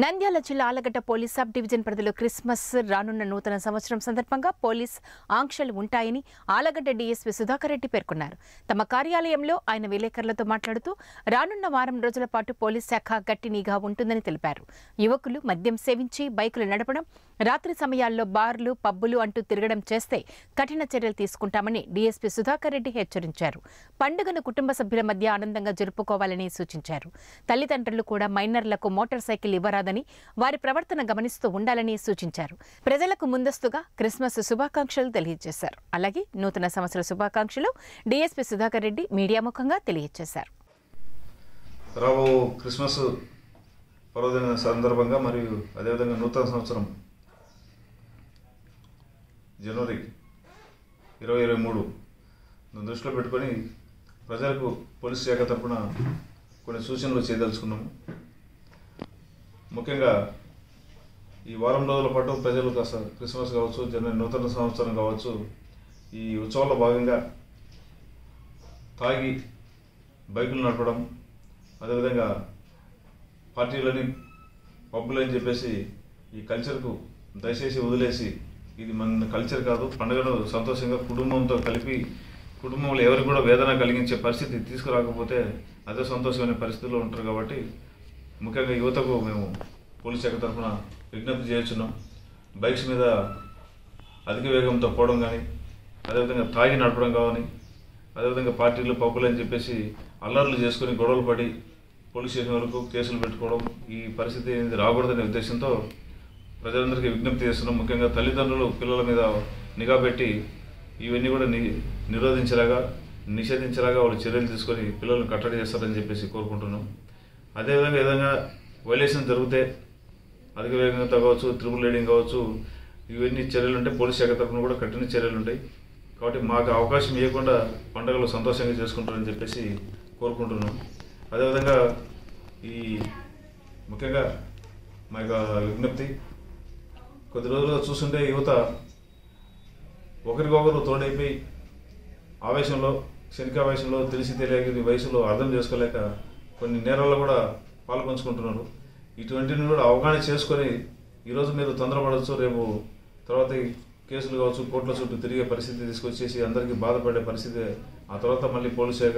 నంద్యాల జిల్లా Allagadda police sub division పరిధిలో Christmas రానున్న నూతన సంవత్సరం సందర్భంగా పోలీస్ ఆంక్షలు ఉంటాయని ఆలగడ్డ డీఎస్పీ సుధాకర్ రెడ్డి పేర్కొన్నారు. తమ కార్యాలయంలో ఆయన విలేకరులతో మాట్లాడుతూ రానున్న వారం రోజుల పాటు పోలీస్ శాఖ గట్టి నిఘా ఉంటుందని తెలిపారు. యువకులు మద్యం సేవించి బైకులు నడపడం రాత్రి సమయాల్లో బార్లు పబ్బులు అంటూ తిరగడం చేస్తే కఠిన చర్యలు తీసుకుంటామని డీఎస్పీ సుధాకర్ రెడ్డి హెచ్చరించారు. పండుగను కుటుంబ సభ్యుల మధ్య ఆనందంగా జరుపుకోవాలని సూచించారు. తల్లిదండ్రులు కూడా మైనర్లకు మోటార్ సైకిల్ కాదని వారి ప్రవర్తన గమనిస్తూ ఉండాలని సూచించారు. ప్రజలకు ముందస్తుగా క్రిస్మస్ శుభాకాంక్షలు తెలియజేశారు. అలాగే నూతన సంవత్సర శుభాకాంక్షలు డీఎస్పీ సుధాకర్ రెడ్డి మీడియా ముఖంగా తెలియజేశారు. రాబో క్రిస్మస్ పర్వదిన సందర్భంగా మరియు అదేవిధంగా నూతన సంవత్సరం జనవరి ఇరవై ఇరవై మూడు దృష్టిలో పెట్టుకొని ప్రజలకు పోలీస్ శాఖ తరపున కొన్ని సూచనలు చేయదలుచుకున్నాము. ముఖ్యంగా ఈ వారం రోజుల పాటు ప్రజలు కాస్త క్రిస్మస్ కావచ్చు జన నూతన సంవత్సరం కావచ్చు ఈ ఉత్సవాల్లో భాగంగా తాగి బైకులు నడపడం అదేవిధంగా పార్టీలని పబ్బులని చెప్పేసి ఈ కల్చర్కు దయచేసి వదిలేసి ఇది మన కల్చర్ కాదు పండుగను సంతోషంగా కుటుంబంతో కలిపి కుటుంబంలో ఎవరికి కూడా వేదన కలిగించే పరిస్థితి తీసుకురాకపోతే అదే సంతోషమైన పరిస్థితిలో ఉంటారు కాబట్టి ముఖ్యంగా యువతకు మేము పోలీస్ శాఖ తరఫున విజ్ఞప్తి చేస్తున్నాం. బైక్స్ మీద అధిక వేగంతో పోవడం కానీ అదేవిధంగా తాగి నడపడం కానీ అదేవిధంగా పార్టీలు పబ్బులు అని చెప్పేసి అల్లర్లు చేసుకుని గొడవలు పడి పోలీస్ స్టేషన్ వరకు కేసులు పెట్టుకోవడం ఈ పరిస్థితి అనేది రాకూడదనే ఉద్దేశంతో ప్రజలందరికీ విజ్ఞప్తి చేస్తున్నాం. ముఖ్యంగా తల్లిదండ్రులు పిల్లల మీద నిఘా పెట్టి ఇవన్నీ కూడా ని నిరోధించేలాగా నిషేధించేలాగా వాళ్ళు చర్యలు తీసుకొని పిల్లలను కట్టడి చేస్తారని చెప్పేసి కోరుకుంటున్నాం. అదేవిధంగా ఏదైనా వైలేషన్ జరిగితే అధిక వేగంగా కావచ్చు త్రిపుల్ లీడింగ్ కావచ్చు ఇవన్నీ చర్యలు ఉంటాయి పోలీస్ శాఖ తరఫున కూడా కఠిన చర్యలు ఉంటాయి. కాబట్టి మాకు అవకాశం ఇవ్వకుండా పండుగలు సంతోషంగా చేసుకుంటారని చెప్పేసి కోరుకుంటున్నాం. అదేవిధంగా ఈ ముఖ్యంగా మా యొక్క విజ్ఞప్తి కొద్ది రోజులుగా చూస్తుంటే యువత ఒకరికొకరు తోడైపోయి ఆవేశంలో శనికావేశంలో తెలిసి తెలియక వయసులో అర్థం చేసుకోలేక కొన్ని నేరాల్లో కూడా పాల్పంచుకుంటున్నారు. ఇటువంటిని కూడా అవగాహన చేసుకొని ఈరోజు మీరు తొందరపడవచ్చు రేపు తర్వాత కేసులు కావచ్చు కోర్టుల చుట్టూ తిరిగే పరిస్థితి తీసుకొచ్చేసి అందరికీ బాధపడే పరిస్థితి ఆ తర్వాత మళ్ళీ పోలీసు శాఖ